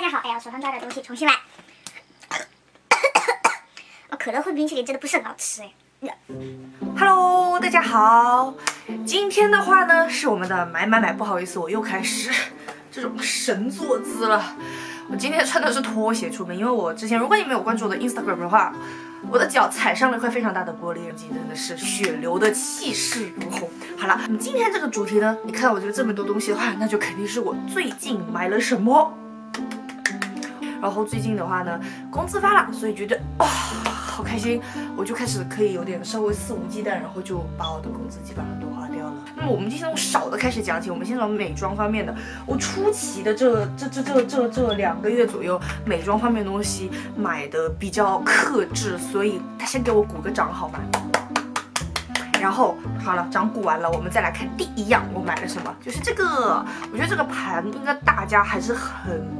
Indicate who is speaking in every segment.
Speaker 1: 大家好，哎呀，手上抓点东西，重新来。哦，可乐混冰淇淋真的不是很好吃哎。
Speaker 2: Hello，大家好，今天的话呢是我们的买买买，不好意思，我又开始这种神坐姿了。我今天穿的是拖鞋出门，因为我之前如果你没有关注我的 Instagram 的话，我的脚踩上了一块非常大的玻璃，真的是血流的气势如虹。好了，那么今天这个主题呢，你看到我这个这么多东西的话，那就肯定是我最近买了什么。然后最近的话呢，工资发了，所以觉得啊。好开心，我就开始可以有点稍微肆无忌惮，然后就把我的工资基本上都花掉了。那么我们今天从少的开始讲起，我们先从美妆方面的。我初期的这这这这这这两个月左右，美妆方面的东西买的比较克制，所以他先给我鼓个掌好吗？然后好了，掌鼓完了，我们再来看第一样我买了什么，就是这个。我觉得这个盘应该大家还是很。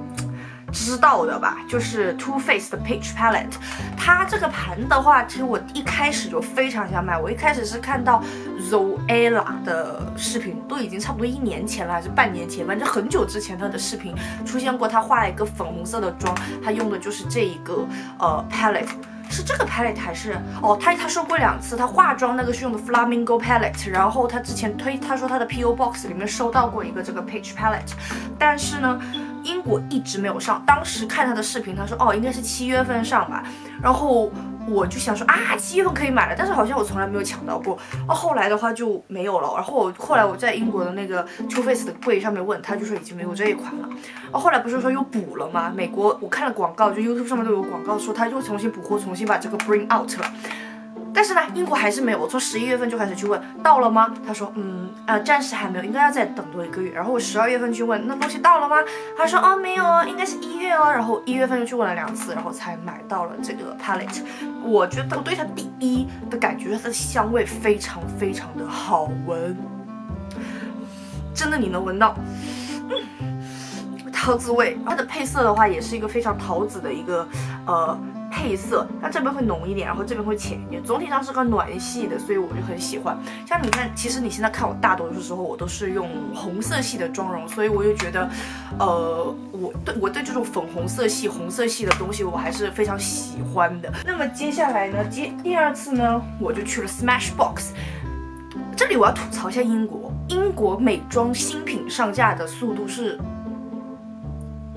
Speaker 2: 知道的吧，就是 Too Faced 的 Peach Palette，它这个盘的话，其实我一开始就非常想买。我一开始是看到 Zoella 的视频，都已经差不多一年前了，还是半年前，反正很久之前她的视频出现过，她画了一个粉红色的妆，她用的就是这一个呃 palette，是这个 palette 还是哦，他他说过两次，他化妆那个是用的 Flamingo palette，然后他之前推他说他的 PO box 里面收到过一个这个 Peach palette，但是呢。英国一直没有上，当时看他的视频，他说哦应该是七月份上吧，然后我就想说啊七月份可以买了，但是好像我从来没有抢到过，哦后来的话就没有了，然后我后来我在英国的那个 Too Faced 的柜上面问他，就说已经没有这一款了，哦后来不是说又补了吗？美国我看了广告，就 YouTube 上面都有广告说他又重新补货，重新把这个 Bring Out 了。但是呢，英国还是没有。我从十一月份就开始去问，到了吗？他说，嗯，呃，暂时还没有，应该要再等多一个月。然后我十二月份去问，那东西到了吗？他说，哦，没有哦，应该是一月哦。然后一月份又去问了两次，然后才买到了这个 palette。我觉得我对它第一的感觉，它的香味非常非常的好闻，真的你能闻到，嗯，桃子味。它的配色的话，也是一个非常桃子的一个，呃。配色，它这边会浓一点，然后这边会浅一点，总体上是个暖系的，所以我就很喜欢。像你看，其实你现在看我大多数时候我都是用红色系的妆容，所以我就觉得，呃，我对我对这种粉红色系、红色系的东西我还是非常喜欢的。那么接下来呢，接第二次呢，我就去了 Smashbox。这里我要吐槽一下英国，英国美妆新品上架的速度是，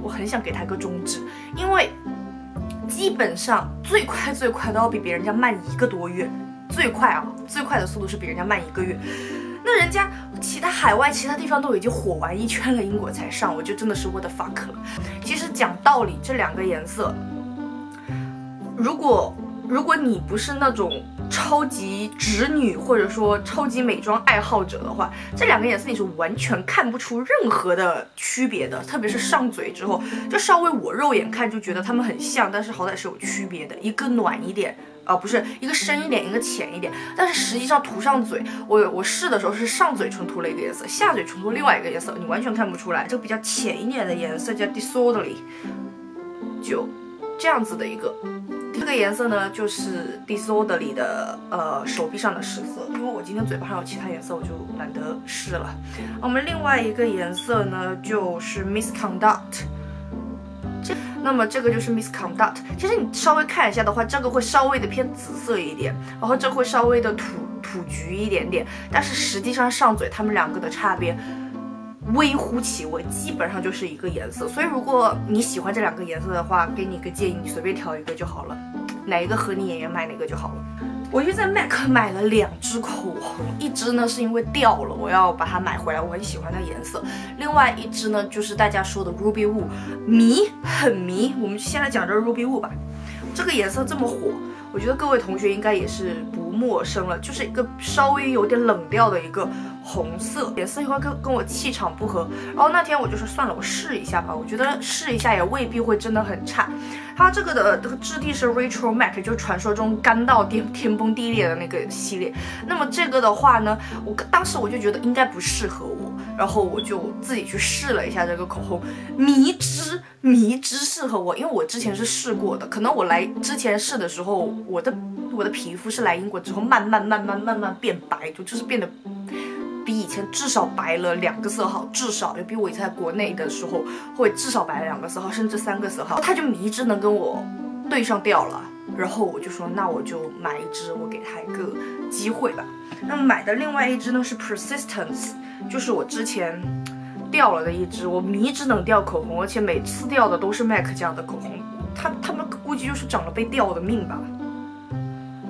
Speaker 2: 我很想给他一个中指，因为。基本上最快最快都要比别人家慢一个多月，最快啊，最快的速度是比人家慢一个月。那人家其他海外其他地方都已经火完一圈了，英国才上，我就真的是 what fuck 了。其实讲道理，这两个颜色，如果如果你不是那种。超级直女或者说超级美妆爱好者的话，这两个颜色你是完全看不出任何的区别的，特别是上嘴之后，就稍微我肉眼看就觉得它们很像，但是好歹是有区别的，一个暖一点，呃，不是一个深一点，一个浅一点，但是实际上涂上嘴，我我试的时候是上嘴唇涂了一个颜色，下嘴唇涂另外一个颜色，你完全看不出来。这个比较浅一点的颜色叫 Disorderly，就这样子的一个。这个颜色呢，就是 Disorderly 的呃手臂上的试色，因为我今天嘴巴上有其他颜色，我就懒得试了。我们另外一个颜色呢，就是 Misconduct。这，那么这个就是 Misconduct。其实你稍微看一下的话，这个会稍微的偏紫色一点，然后这会稍微的土土橘一点点，但是实际上上嘴它们两个的差别。微乎其微，基本上就是一个颜色。所以如果你喜欢这两个颜色的话，给你一个建议，你随便挑一个就好了，哪一个合你眼缘买哪个就好了。我就在 MAC 买了两支口红，一支呢是因为掉了，我要把它买回来，我很喜欢的颜色。另外一支呢就是大家说的 Ruby Woo，迷很迷。我们先来讲这 Ruby Woo 吧，这个颜色这么火。我觉得各位同学应该也是不陌生了，就是一个稍微有点冷调的一个红色颜色，会跟跟我气场不合。然后那天我就说算了，我试一下吧。我觉得试一下也未必会真的很差。它这个的这个质地是 Rachel Mac，就是传说中干到天天崩地裂的那个系列。那么这个的话呢，我当时我就觉得应该不适合我。然后我就自己去试了一下这个口红，迷之迷之适合我，因为我之前是试过的。可能我来之前试的时候，我的我的皮肤是来英国之后慢慢慢慢慢慢变白，就就是变得比以前至少白了两个色号，至少就比我以前在国内的时候会至少白了两个色号，甚至三个色号。它就迷之能跟我对上调了，然后我就说那我就买一支，我给他一个机会吧。那么买的另外一支呢是 Persistence，就是我之前掉了的一支，我迷之能掉口红，而且每次掉的都是 MAC 家的口红，他他们估计就是长了被掉的命吧。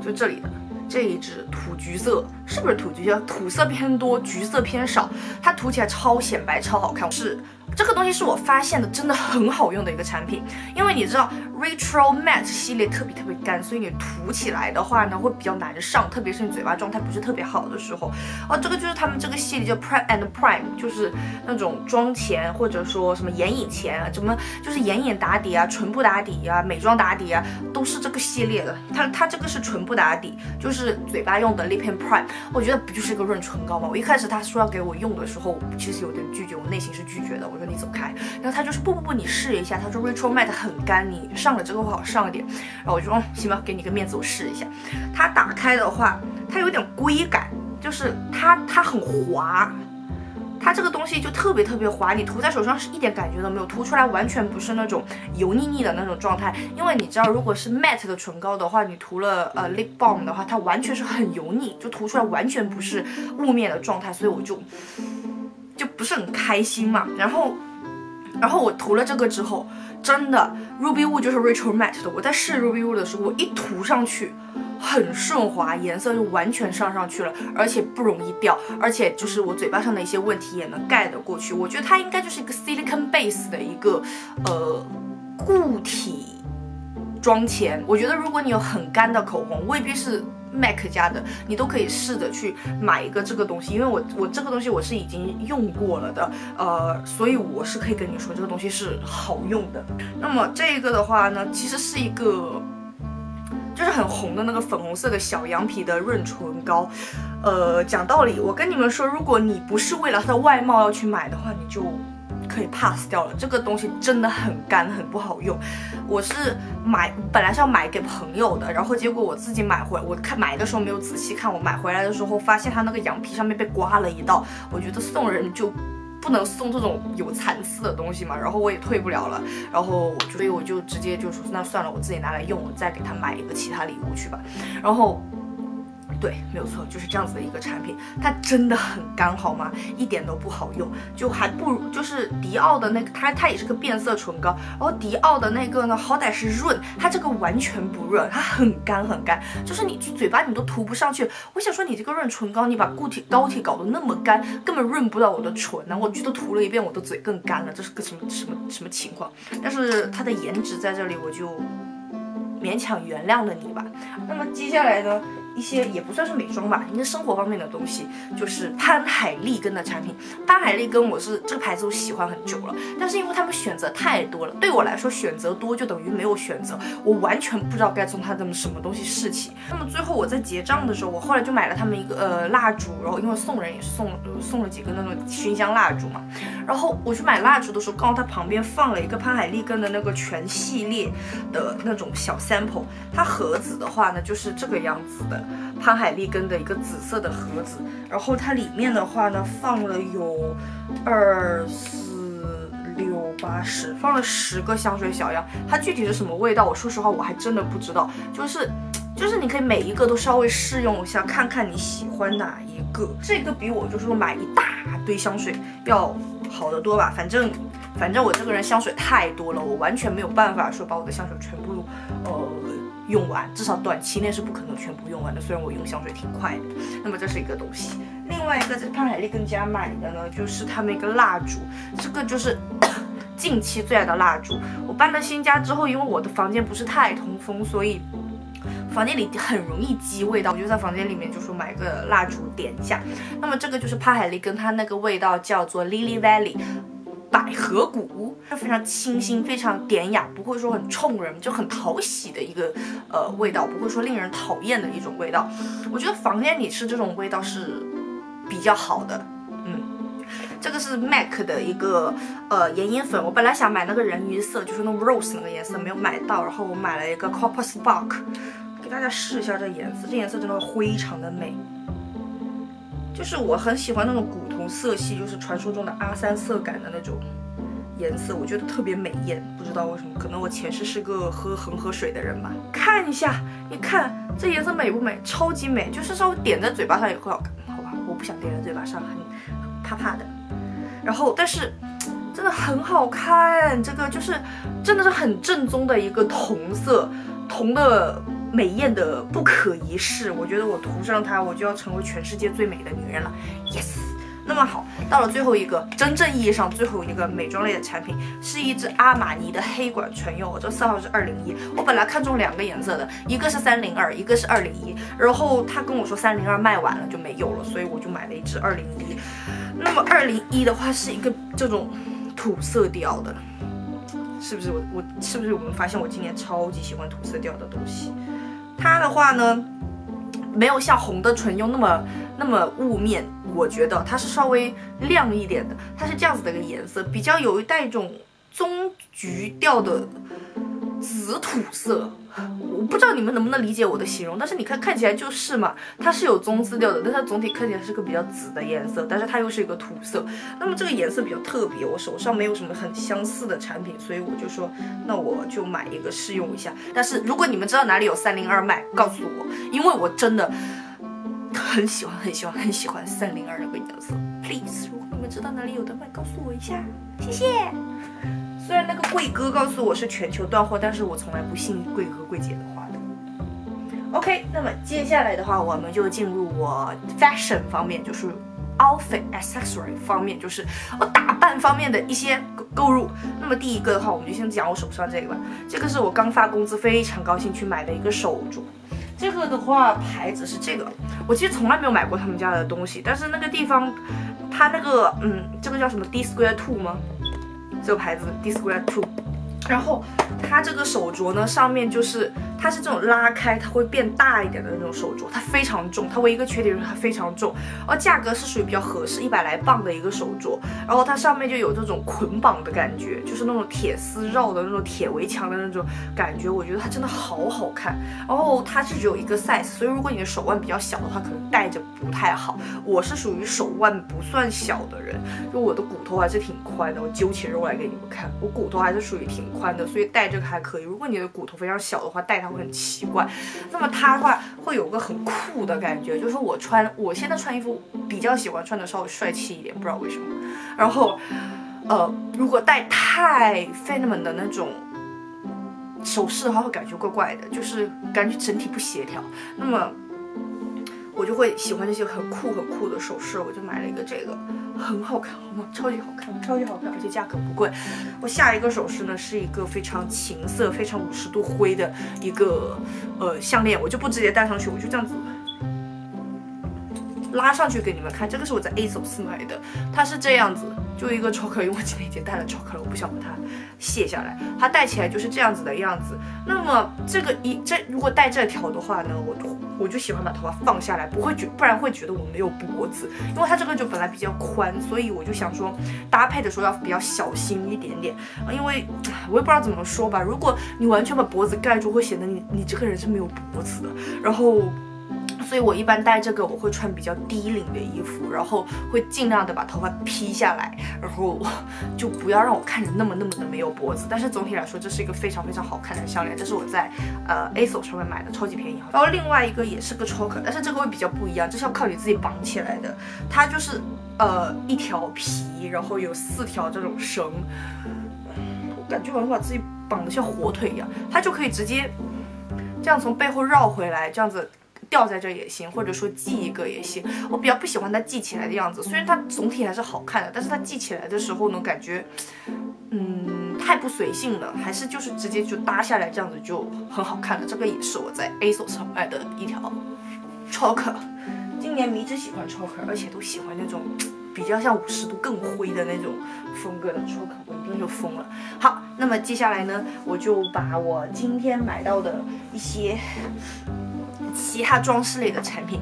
Speaker 2: 就这里的这一支土橘色，是不是土橘色？土色偏多，橘色偏少，它涂起来超显白，超好看。是。这个东西是我发现的，真的很好用的一个产品，因为你知道 Retro Matte 系列特别特别干，所以你涂起来的话呢会比较难上，特别是你嘴巴状态不是特别好的时候。哦，这个就是他们这个系列叫 Prep and Prime，就是那种妆前或者说什么眼影前啊，什么就是眼影打底啊、唇部打底啊、美妆打底啊，都是这个系列的。它它这个是唇部打底，就是嘴巴用的 Lip and Prime，我觉得不就是一个润唇膏吗？我一开始他说要给我用的时候，其实有点拒绝，我内心是拒绝的。我说。你走开，然后他就是不不不，你试一下。他说 Retro Matte 很干，你上了之后好上一点。然后我就说，行吧，给你个面子，我试一下。它打开的话，它有点硅感，就是它它很滑，它这个东西就特别特别滑，你涂在手上是一点感觉都没有，涂出来完全不是那种油腻腻的那种状态。因为你知道，如果是 Matte 的唇膏的话，你涂了呃 Lip Balm 的话，它完全是很油腻，就涂出来完全不是雾面的状态，所以我就。不是很开心嘛，然后，然后我涂了这个之后，真的 Ruby Woo 就是 Retro Matte 的。我在试 Ruby Woo 的时候，我一涂上去很顺滑，颜色就完全上上去了，而且不容易掉，而且就是我嘴巴上的一些问题也能盖得过去。我觉得它应该就是一个 Silicon Base 的一个呃固体妆前。我觉得如果你有很干的口红，未必是。MAC 家的，你都可以试着去买一个这个东西，因为我我这个东西我是已经用过了的，呃，所以我是可以跟你说这个东西是好用的。那么这个的话呢，其实是一个就是很红的那个粉红色的小羊皮的润唇膏。呃，讲道理，我跟你们说，如果你不是为了它的外貌要去买的话，你就。可以 pass 掉了，这个东西真的很干，很不好用。我是买，本来是要买给朋友的，然后结果我自己买回，我看买的时候没有仔细看，我买回来的时候发现它那个羊皮上面被刮了一道。我觉得送人就不能送这种有残次的东西嘛，然后我也退不了了，然后所以我就直接就说那算了，我自己拿来用，我再给他买一个其他礼物去吧，然后。对，没有错，就是这样子的一个产品，它真的很干，好吗？一点都不好用，就还不如就是迪奥的那个，它它也是个变色唇膏，然后迪奥的那个呢，好歹是润，它这个完全不润，它很干很干，就是你嘴巴你都涂不上去。我想说，你这个润唇膏，你把固体膏体搞得那么干，根本润不到我的唇呢。我觉得涂了一遍，我的嘴更干了，这是个什么什么什么情况？但是它的颜值在这里，我就勉强原谅了你吧。那么接下来呢？一些也不算是美妆吧，应该生活方面的东西，就是潘海利根的产品。潘海利根我是这个牌子我喜欢很久了，但是因为他们选择太多了，对我来说选择多就等于没有选择，我完全不知道该从他们什么东西试起。那么最后我在结账的时候，我后来就买了他们一个呃蜡烛，然后因为送人也是送送了几个那种熏香蜡烛嘛。然后我去买蜡烛的时候，刚好它旁边放了一个潘海利根的那个全系列的那种小 sample，它盒子的话呢就是这个样子的。潘海利根的一个紫色的盒子，然后它里面的话呢，放了有二四六八十，放了十个香水小样。它具体是什么味道，我说实话我还真的不知道。就是就是你可以每一个都稍微试用一下，看看你喜欢哪一个。这个比我就是说买一大堆香水要好得多吧。反正反正我这个人香水太多了，我完全没有办法说把我的香水全部呃。用完，至少短期内是不可能全部用完的。虽然我用香水挺快的，那么这是一个东西。另外一个在潘海利根家买的呢，就是他们一个蜡烛，这个就是 近期最爱的蜡烛。我搬了新家之后，因为我的房间不是太通风，所以房间里很容易积味道。我就在房间里面就说买个蜡烛点一下。那么这个就是潘海利根，它那个味道叫做 Lily Valley。百合谷它非常清新、非常典雅，不会说很冲人，就很讨喜的一个呃味道，不会说令人讨厌的一种味道。我觉得房间里吃这种味道是比较好的。嗯，这个是 MAC 的一个呃眼影粉，我本来想买那个人鱼色，就是那种 rose 那个颜色，没有买到，然后我买了一个 Copper Spark，给大家试一下这颜色，这颜色真的非常的美。就是我很喜欢那种古色系，就是传说中的阿三色感的那种颜色，我觉得特别美艳。不知道为什么，可能我前世是个喝恒河水的人吧。看一下，你看这颜色美不美？超级美，就是稍微点在嘴巴上也会好看，好吧？我不想点在嘴巴上，很怕怕的。然后，但是真的很好看，这个就是真的是很正宗的一个铜色，铜的。美艳的不可一世，我觉得我涂上它，我就要成为全世界最美的女人了。Yes，那么好，到了最后一个真正意义上最后一个美妆类的产品，是一支阿玛尼的黑管唇釉，我这色号是二零一。我本来看中两个颜色的，一个是三零二，一个是二零一。然后他跟我说三零二卖完了就没有了，所以我就买了一支二零一。那么二零一的话是一个这种土色调的，是不是？我我是不是我们发现我今年超级喜欢土色调的东西？它的话呢，没有像红的唇釉那么那么雾面，我觉得它是稍微亮一点的，它是这样子的一个颜色，比较有一带一种棕橘调的紫土色。我不知道你们能不能理解我的形容，但是你看看起来就是嘛，它是有棕色调的，但它总体看起来是个比较紫的颜色，但是它又是一个土色。那么这个颜色比较特别，我手上没有什么很相似的产品，所以我就说，那我就买一个试用一下。但是如果你们知道哪里有三零二卖，告诉我，因为我真的很喜欢很喜欢很喜欢三零二这个颜色。Please，如果你们知道哪里有的卖，告诉我一下，谢谢。虽然那个贵哥告诉我是全球断货，但是我从来不信贵哥贵姐的话的。OK，那么接下来的话，我们就进入我 fashion 方面，就是 outfit accessory 方面，就是我打扮方面的一些购入。那么第一个的话，我们就先讲我手上这个吧。这个是我刚发工资，非常高兴去买的一个手镯。这个的话，牌子是这个。我其实从来没有买过他们家的东西，但是那个地方，它那个，嗯，这个叫什么 D Square Two 吗？这个牌子 d i s q u a r e Two，然后它这个手镯呢，上面就是它是这种拉开，它会变大一点的那种手镯，它非常重，它唯一一个缺点就是它非常重，而价格是属于比较合适，一百来磅的一个手镯，然后它上面就有这种捆绑的感觉，就是那种铁丝绕的那种铁围墙的那种感觉，我觉得它真的好好看。然后它是只有一个 size，所以如果你的手腕比较小的话，可能戴着不太好。我是属于手腕不算小的人，就我的骨头还是挺宽的，我揪起肉来给你们看，我骨头还是属于挺宽的，所以戴这个还可以。如果你的骨头非常小的话，戴它会很奇怪。那么它的话会有个很酷的感觉，就是我穿我现在穿衣服比较喜欢穿的稍微帅气一点，不知道为什么。然后，呃，如果戴太 feminine 的那种首饰的话，会感觉怪怪的，就是感觉整体不协调。那么。我就会喜欢这些很酷很酷的首饰，我就买了一个这个，很好看，好吗？超级好看，超级好看，而且价格不贵。我下一个首饰呢是一个非常情色、非常五十度灰的一个呃项链，我就不直接戴上去，我就这样子拉上去给你们看。这个是我在 ASOS 买的，它是这样子。就一个超壳，因为我今天已经戴了超壳了，我不想把它卸下来。它戴起来就是这样子的样子。那么这个一这如果戴这条的话呢，我我就喜欢把头发放下来，不会觉不然会觉得我没有脖子。因为它这个就本来比较宽，所以我就想说搭配的时候要比较小心一点点。因为 我也不知道怎么说吧，如果你完全把脖子盖住，会显得你你这个人是没有脖子的。然后。所以我一般戴这个，我会穿比较低领的衣服，然后会尽量的把头发披下来，然后就不要让我看着那么那么的没有脖子。但是总体来说，这是一个非常非常好看的项链，这是我在呃 ASOS 上面买的，超级便宜。然后另外一个也是个 choker，但是这个会比较不一样，这是要靠你自己绑起来的。它就是呃一条皮，然后有四条这种绳，我感觉好像把自己绑得像火腿一样，它就可以直接这样从背后绕回来，这样子。吊在这也行，或者说系一个也行。我比较不喜欢它系起来的样子，虽然它总体还是好看的，但是它系起来的时候呢，感觉，嗯，太不随性了。还是就是直接就搭下来，这样子就很好看了。这个也是我在 ASOS 上买的一条 choker。今年迷之喜欢 choker，而且都喜欢那种比较像五十度更灰的那种风格的 choker，我一定就疯了。好，那么接下来呢，我就把我今天买到的一些。其他装饰类的产品，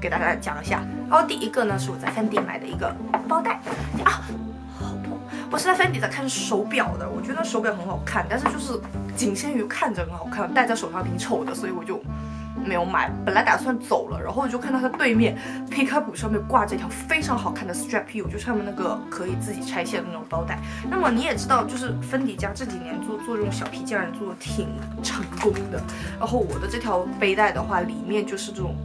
Speaker 2: 给大家讲一下。然后第一个呢，是我在 Fendi 买的一个包袋啊，好痛！我是在 Fendi 在看手表的，我觉得手表很好看，但是就是仅限于看着很好看，戴在手上挺丑的，所以我就，没有买，本来打算走了，然后我就看到它对面 Pickup 上面挂着一条非常好看的 Strap Heel，就上面那个可以自己拆卸的那种包带。那么你也知道，就是芬迪家这几年做做这种小皮件做的挺成功的。然后我的这条背带的话，里面就是这种。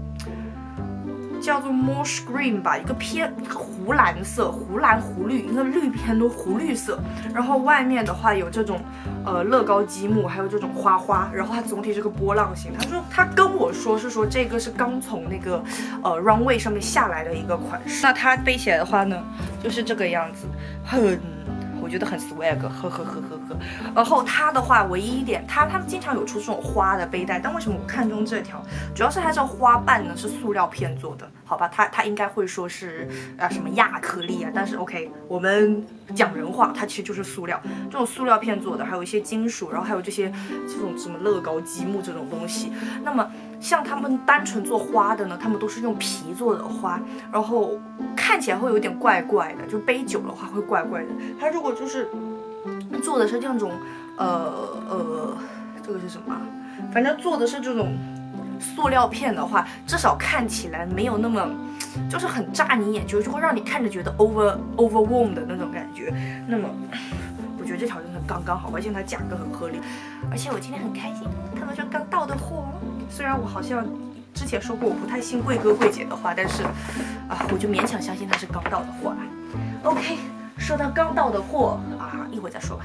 Speaker 2: 叫做 Moss Green 吧，一个偏湖蓝色，湖蓝湖绿，一个绿偏多湖绿色。然后外面的话有这种呃乐高积木，还有这种花花。然后它总体是个波浪形。他说他跟我说是说这个是刚从那个呃 runway 上面下来的一个款式。那它背起来的话呢，就是这个样子，很。我觉得很 swag，呵呵呵呵呵。然后它的话，唯一一点，它他们经常有出这种花的背带，但为什么我看中这条？主要是它这花瓣呢是塑料片做的，好吧？它它应该会说是啊什么亚克力啊，但是 OK，我们讲人话，它其实就是塑料，这种塑料片做的，还有一些金属，然后还有这些这种什么乐高积木这种东西。那么像他们单纯做花的呢，他们都是用皮做的花，然后。看起来会有点怪怪的，就背久的话会怪怪的。它如果就是做的是这种，呃呃，这个是什么？反正做的是这种塑料片的话，至少看起来没有那么，就是很炸你眼球，就会让你看着觉得 over over warm 的那种感觉。那么，我觉得这条真的刚刚好，而且它价格很合理。而且我今天很开心，他们说刚到的货，虽然我好像。之前说过我不太信贵哥贵姐的话，但是啊，我就勉强相信它是刚到的货了。OK，说到刚到的货啊，一会儿再说吧。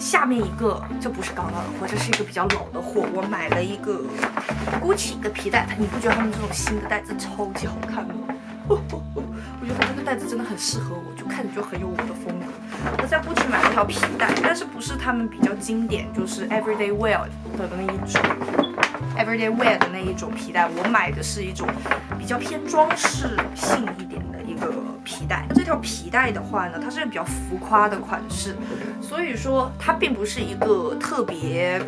Speaker 2: 下面一个，这不是刚到的货，这是一个比较老的货。我买了一个 Gucci 的皮带，你不觉得他们这种新的袋子超级好看吗？我觉得这个袋子真的很适合我，就看着就很有我的风格。我在 Gucci 买了条皮带，但是不是他们比较经典，就是 Everyday Wear 的那一种。Everyday wear 的那一种皮带，我买的是一种比较偏装饰性一点的一个皮带。这条皮带的话呢，它是比较浮夸的款式，所以说它并不是一个特别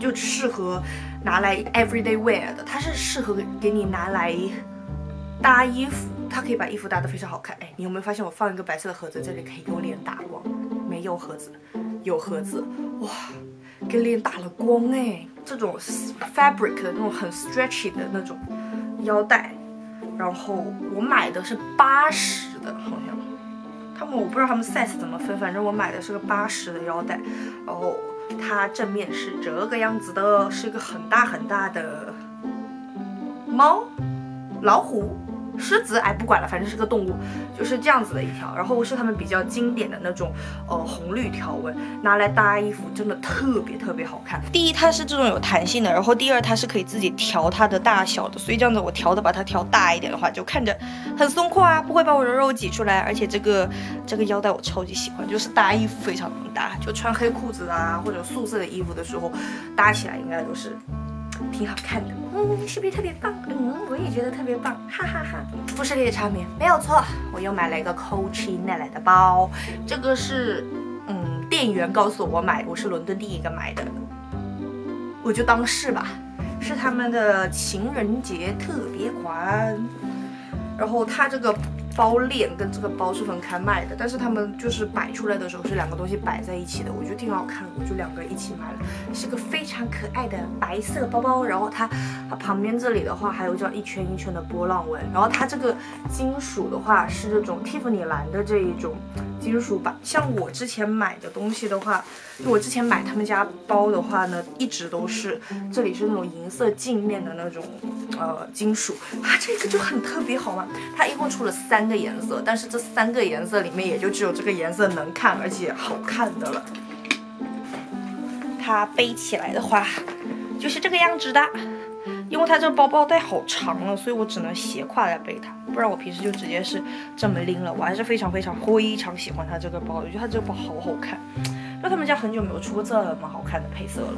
Speaker 2: 就适合拿来 Everyday wear 的，它是适合给你拿来搭衣服，它可以把衣服搭得非常好看。哎，你有没有发现我放一个白色的盒子，这里可以给我脸打光？没有盒子，有盒子，哇，给脸打了光哎。这种 fabric 的那种很 stretchy 的那种腰带，然后我买的是八十好像他们我不知道他们 size 怎么分，反正我买的是个八十的腰带，然后它正面是这个样子的，是一个很大很大的猫老虎。狮子哎，不管了，反正是个动物，就是这样子的一条。然后是他们比较经典的那种，呃，红绿条纹，拿来搭衣服真的特别特别好看。第一，它是这种有弹性的，然后第二，它是可以自己调它的大小的，所以这样子我调的把它调大一点的话，就看着很松垮啊，不会把我的肉挤出来。而且这个这个腰带我超级喜欢，就是搭衣服非常能搭，就穿黑裤子啊或者素色的衣服的时候搭起来应该都是。挺好看的，嗯，是不是特别棒？嗯，我也觉得特别棒，哈哈哈。富士丽的产品没有错，我又买了一个 Coach 奈奈的包，这个是，嗯，店员告诉我买，我是伦敦第一个买的，我就当是吧，是他们的情人节特别款，然后它这个。包链跟这个包是分开卖的，但是他们就是摆出来的时候是两个东西摆在一起的，我觉得挺好看，我就两个一起买了，是个非常可爱的白色包包。然后它它旁边这里的话还有这样一圈一圈的波浪纹，然后它这个金属的话是这种蒂芙尼蓝的这一种金属吧。像我之前买的东西的话，就我之前买他们家包的话呢，一直都是这里是那种银色镜面的那种呃金属啊，这个就很特别好吗。它一共出了三。个颜色，但是这三个颜色里面也就只有这个颜色能看而且好看的了。它背起来的话就是这个样子的，因为它这个包包带好长了，所以我只能斜挎来背它，不然我平时就直接是这么拎了。我还是非常非常非常喜欢它这个包，我觉得它这个包好好看，那他们家很久没有出过这么好看的配色了。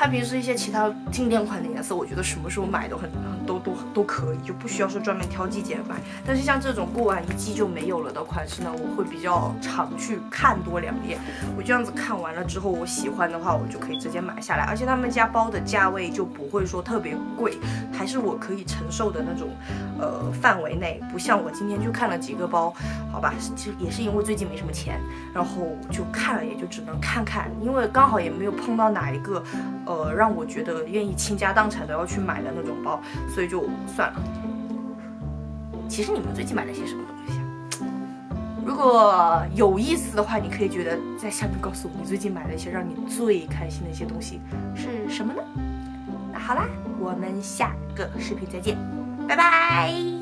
Speaker 2: 它平时一些其他经典款的颜色，我觉得什么时候买都很很都都都可以，就不需要说专门挑季节买。但是像这种过完一季就没有了的款式呢，我会比较常去看多两遍。我这样子看完了之后，我喜欢的话，我就可以直接买下来。而且他们家包的价位就不会说特别贵，还是我可以承受的那种呃范围内。不像我今天就看了几个包，好吧，其实也是因为最近没什么钱，然后就看了也就只能看看，因为刚好也没有碰到哪一个。呃让我觉得愿意倾家荡产的要去买的那种包，所以就算了。其实你们最近买了些什么东西啊？如果有意思的话，你可以觉得在下面告诉我，你最近买了一些让你最开心的一些东西是什么呢？那好啦，我们下个视频再见，拜拜。